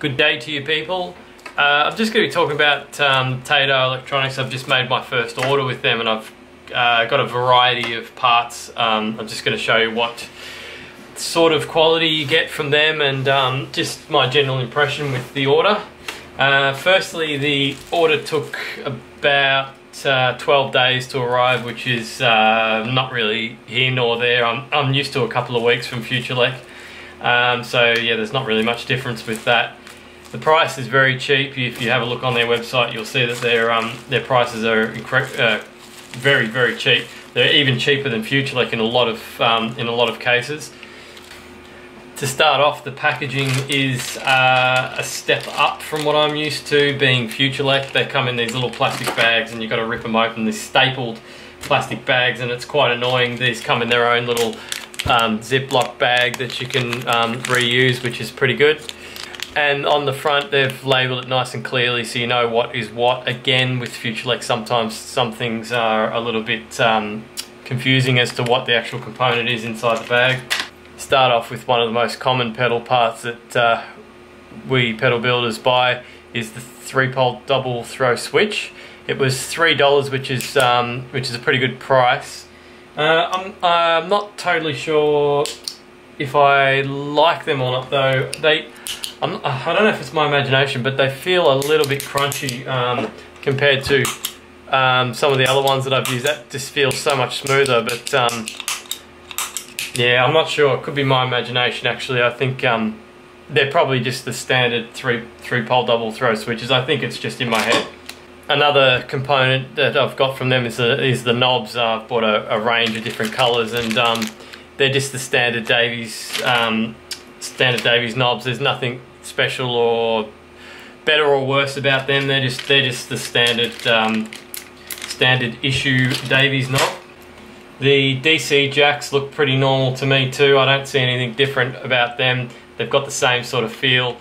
Good day to you people. Uh, I'm just going to be talking about um, Tayda Electronics. I've just made my first order with them and I've uh, got a variety of parts. Um, I'm just going to show you what sort of quality you get from them and um, just my general impression with the order. Uh, firstly, the order took about uh, 12 days to arrive, which is uh, not really here nor there. I'm, I'm used to a couple of weeks from FutureLEC. Um, so yeah, there's not really much difference with that. The price is very cheap. If you have a look on their website, you'll see that their um, their prices are uh, very very cheap. They're even cheaper than FutureLEC in a lot of um, in a lot of cases. To start off, the packaging is uh, a step up from what I'm used to, being FutureLEC. They come in these little plastic bags and you've got to rip them open, these stapled plastic bags, and it's quite annoying. These come in their own little um, Ziploc bag that you can um, reuse, which is pretty good. And on the front, they've labeled it nice and clearly so you know what is what. Again, with FutureLEC, sometimes some things are a little bit um, confusing as to what the actual component is inside the bag start off with one of the most common pedal parts that uh, we pedal builders buy is the three pole double throw switch. It was three dollars, which is um, which is a pretty good price. Uh, I'm I'm not totally sure if I like them or not though. They I'm, I don't know if it's my imagination, but they feel a little bit crunchy um, compared to um, some of the other ones that I've used. That just feels so much smoother, but um, yeah, I'm not sure. It could be my imagination actually. I think um, they're probably just the standard three three pole double throw switches. I think it's just in my head. Another component that I've got from them is the, is the knobs. I've bought a, a range of different colours and um, they're just the standard Davies um, standard Davies knobs. There's nothing special or better or worse about them. They're just they're just the standard um, standard issue Davies knob. The DC jacks look pretty normal to me too. I don't see anything different about them. They've got the same sort of feel.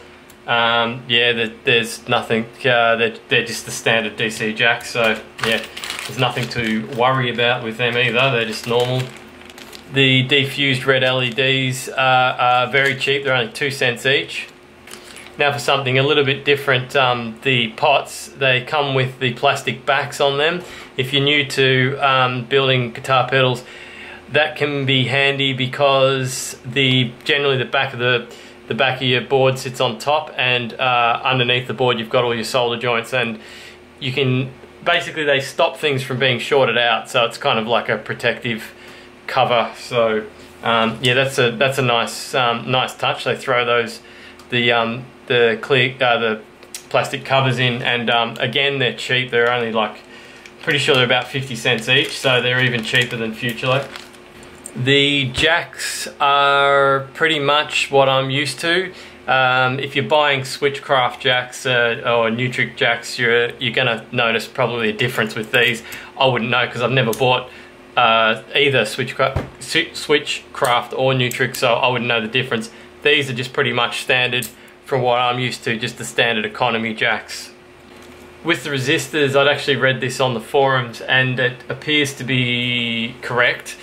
Um, yeah, there's nothing. Uh, they're, they're just the standard DC jacks. So yeah, there's nothing to worry about with them either. They're just normal. The diffused red LEDs are, are very cheap. They're only two cents each. Now for something a little bit different, um, the pots, they come with the plastic backs on them. If you're new to um, building guitar pedals, that can be handy because the generally the back of the the back of your board sits on top and uh, underneath the board you've got all your solder joints and you can basically they stop things from being shorted out so it's kind of like a protective cover so um, yeah that's a that's a nice um, nice touch they throw those the um, the clear uh, the plastic covers in and um, again they're cheap. They're only like pretty sure they're about 50 cents each so they're even cheaper than FutureLEC the jacks are pretty much what I'm used to. Um, if you're buying Switchcraft jacks uh, or Neutrik jacks you're you're gonna notice probably a difference with these. I wouldn't know because I've never bought uh, either Switchcraft, Switchcraft or Neutrik so I wouldn't know the difference. These are just pretty much standard from what I'm used to, just the standard economy jacks. With the resistors, I'd actually read this on the forums and it appears to be correct.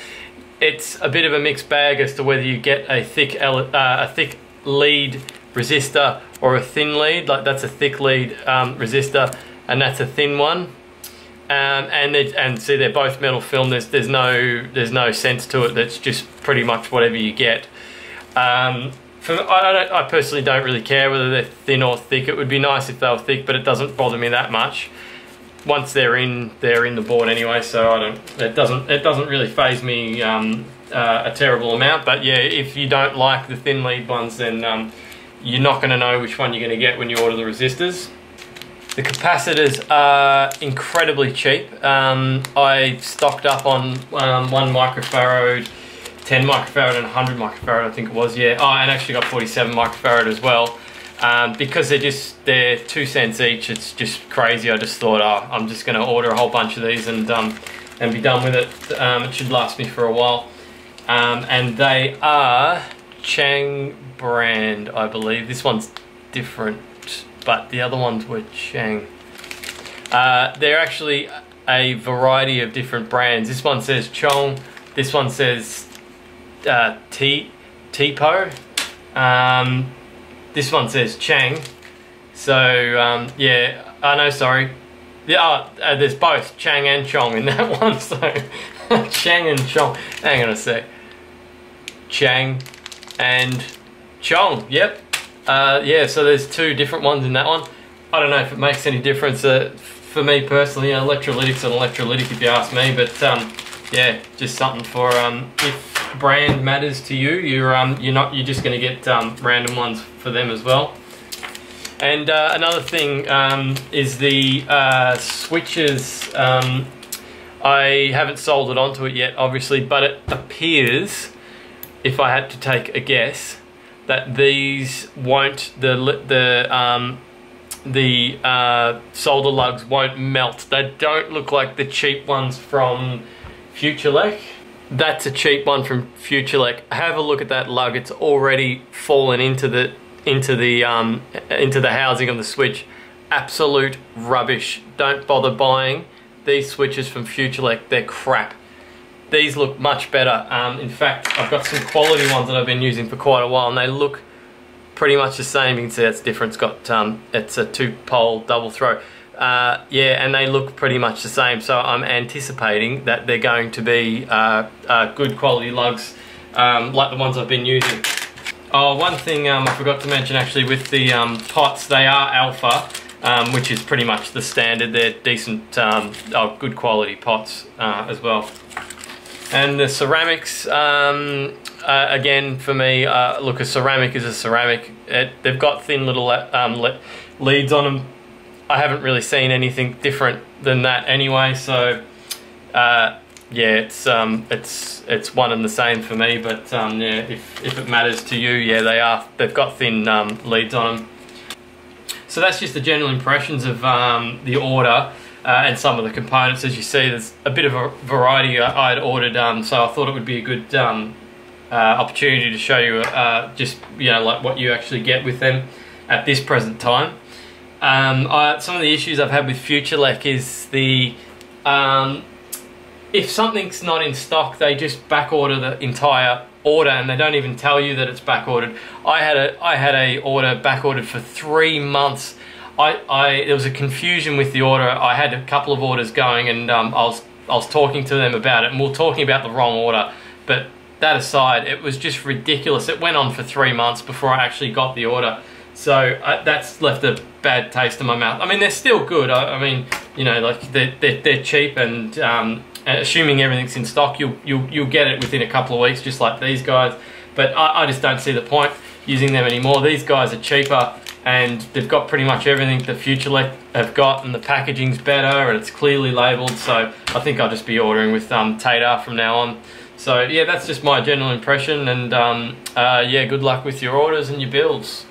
It's a bit of a mixed bag as to whether you get a thick, uh, a thick lead resistor or a thin lead, like that's a thick lead um, resistor and that's a thin one. Um, and and see they're both metal film. There's there's no there's no sense to it. That's just pretty much whatever you get. Um, for, I, I, personally don't really care whether they're thin or thick. It would be nice if they were thick, but it doesn't bother me that much. Once they're in, they're in the board anyway, so I don't. It doesn't. It doesn't really phase me um, uh, a terrible amount. But yeah, if you don't like the thin lead ones, then um, you're not going to know which one you're going to get when you order the resistors. The capacitors are incredibly cheap. Um, I stocked up on um, one microfarad 10 microfarad and 100 microfarad I think it was yeah. Oh and actually got 47 microfarad as well. Um, because they're just they're two cents each it's just crazy. I just thought oh I'm just gonna order a whole bunch of these and um, and be done with it. Um, it should last me for a while. Um, and they are Chang brand I believe. This one's different but the other ones were Chang. Uh, they're actually a variety of different brands. This one says Chong. This one says uh, T Tipo. Um, this one says Chang. So um, yeah, I know. Sorry, yeah, uh, there's both Chang and Chong in that one. So Chang and Chong. Hang on a sec. Chang and Chong. Yep. Uh, yeah. So there's two different ones in that one. I don't know if it makes any difference uh, for me personally. electrolytics and electrolytic, if you ask me. But um, yeah, just something for um, if brand matters to you, you're um, you're not you're just going to get um, random ones for them as well. And uh, another thing um, is the uh, switches. Um, I haven't soldered onto it yet, obviously, but it appears, if I had to take a guess, that these won't the the um, the uh, solder lugs won't melt. They don't look like the cheap ones from Futurelec. That's a cheap one from Futurelec. Have a look at that lug. It's already fallen into the into the um, into the housing of the switch. Absolute rubbish. Don't bother buying these switches from Futurelec. They're crap. These look much better. Um, in fact, I've got some quality ones that I've been using for quite a while, and they look pretty much the same. You can see that's different. It's got um, it's a two-pole double throw. Uh, yeah, and they look pretty much the same. So I'm anticipating that they're going to be uh, uh, good quality lugs, um, like the ones I've been using. Oh, one thing um, I forgot to mention actually with the um, pots, they are alpha, um, which is pretty much the standard. They're decent, um, oh, good quality pots uh, as well. And the ceramics, um, uh, again, for me, uh, look, a ceramic is a ceramic. It, they've got thin little um, leads on them. I haven't really seen anything different than that anyway, so uh, yeah, it's um, it's it's one and the same for me. But um, yeah, if if it matters to you, yeah, they are. They've got thin um, leads on them. So that's just the general impressions of um, the order. Uh, and some of the components, as you see, there's a bit of a variety I had ordered, um, so I thought it would be a good um, uh, opportunity to show you uh, just you know like what you actually get with them at this present time. Um, I, some of the issues I've had with Futurelec is the um, if something's not in stock, they just back order the entire order and they don't even tell you that it's back ordered. I had a I had a order back ordered for three months. I, I there was a confusion with the order. I had a couple of orders going and um, I was I was talking to them about it and we are talking about the wrong order. But that aside, it was just ridiculous. It went on for three months before I actually got the order. So uh, that's left a bad taste in my mouth. I mean, they're still good. I, I mean, you know, like they're, they're, they're cheap and um, assuming everything's in stock, you'll, you'll, you'll get it within a couple of weeks, just like these guys. But I, I just don't see the point using them anymore. These guys are cheaper and they've got pretty much everything the Futurelec have got and the packaging's better and it's clearly labelled. So I think I'll just be ordering with um, Tayda from now on. So yeah, that's just my general impression and um, uh, yeah, good luck with your orders and your builds.